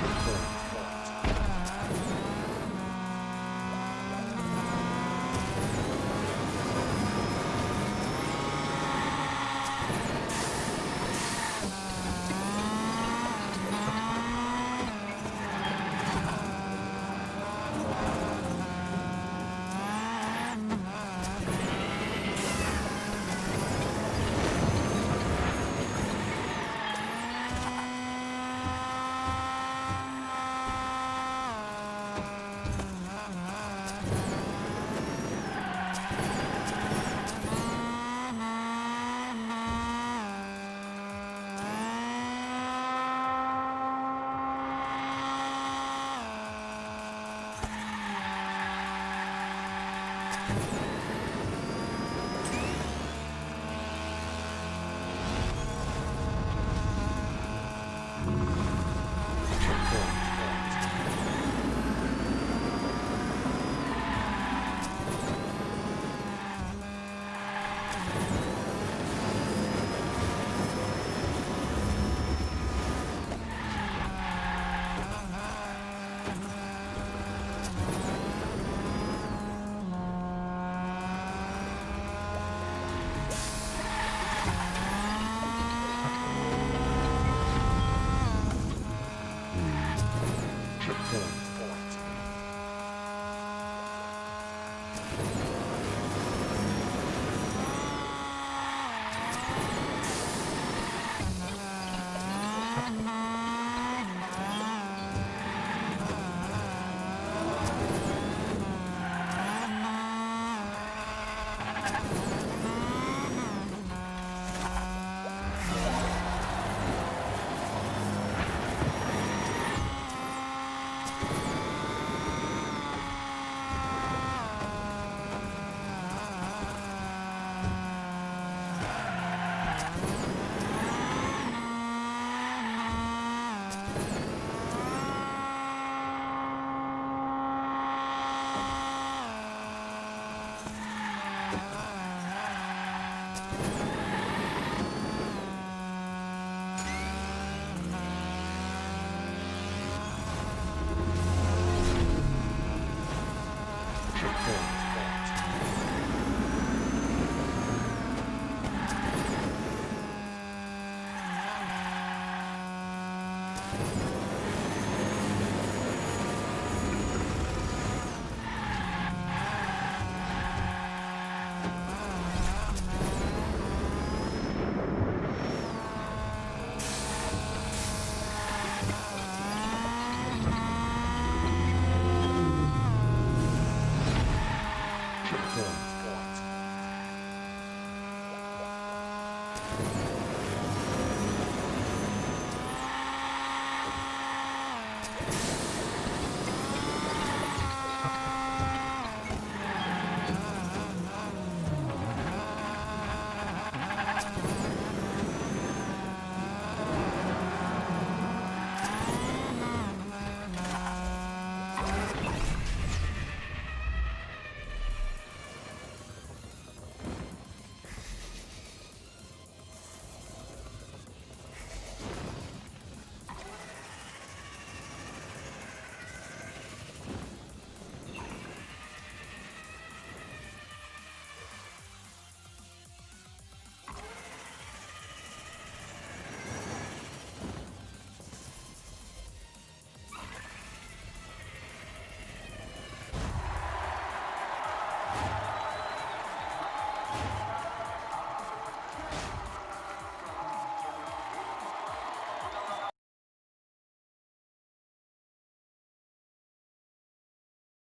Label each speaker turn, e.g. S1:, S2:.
S1: Good.
S2: Yeah.
S3: 对 Thank you.